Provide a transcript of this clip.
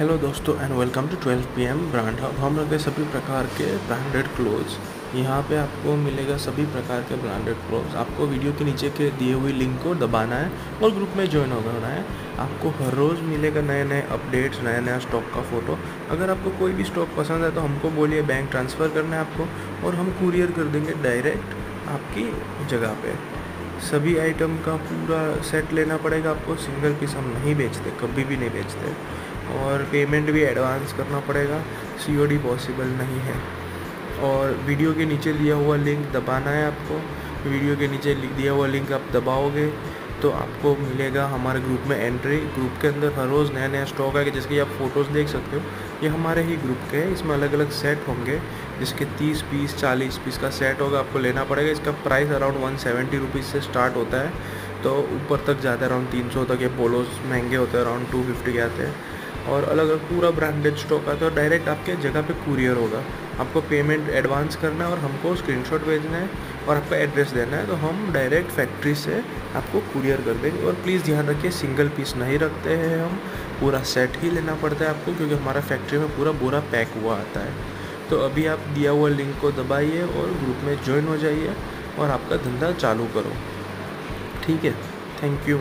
Hello दोस्तों and welcome to 12 P M brand hub हम लोग सभी प्रकार के ब्रांडेड क्लोथ्स यहाँ पे आपको मिलेगा सभी प्रकार के ब्रांडेड क्लोथ्स आपको वीडियो के नीचे के दिए हुए लिंक को दबाना है और ग्रुप में ज्वाइन होना है। आपको हर रोज़ मिलेगा नए नए अपडेट्स नया नया स्टॉक का फ़ोटो अगर आपको कोई भी स्टॉक पसंद है तो हमको बोलिए बैंक ट्रांसफ़र करना है आपको और हम कुरियर कर देंगे डायरेक्ट आपकी जगह पर सभी आइटम का पूरा सेट लेना पड़ेगा आपको। सिंगल पीस हम नहीं बेचते, कभी भी नहीं बेचते। और पेमेंट भी एडवांस करना पड़ेगा। सीओडी पॉसिबल नहीं है। और वीडियो के नीचे दिया हुआ लिंक दबाना है आपको। वीडियो के नीचे दिया हुआ लिंक आप दबाओगे तो आपको मिलेगा हमारे ग्रुप में एंट्री ग्रुप के अंदर हर रोज़ नया नया स्टॉक आएगा जिसके आप फ़ोटोज़ देख सकते हो, ये हमारे ही ग्रुप के हैं। इसमें अलग अलग सेट होंगे। जिसके 30 पीस 40 पीस का सेट होगा, आपको लेना पड़ेगा। इसका प्राइस अराउंड वन सेवेंटी से स्टार्ट होता है। तो ऊपर तक जाता है अराउंड तीन सौ तक। ये पोलोज महँगे होते हैं अराउंड टू फिफ्टी के आते हैं। और अलग अलग पूरा ब्रांडेड स्टॉक आता है और डायरेक्ट आपके जगह पे कुरियर होगा। आपको पेमेंट एडवांस करना है और हमको स्क्रीनशॉट भेजना है और आपका एड्रेस देना है तो हम डायरेक्ट फैक्ट्री से आपको कुरियर कर देंगे। और प्लीज़ ध्यान रखिए सिंगल पीस नहीं रखते हैं हम। पूरा सेट ही लेना पड़ता है आपको, क्योंकि हमारा फैक्ट्री में पूरा पूरा पैक हुआ आता है। तो अभी आप दिया हुआ लिंक को दबाइए और ग्रुप में ज्वाइन हो जाइए और आपका धंधा चालू करो। ठीक है? Thank you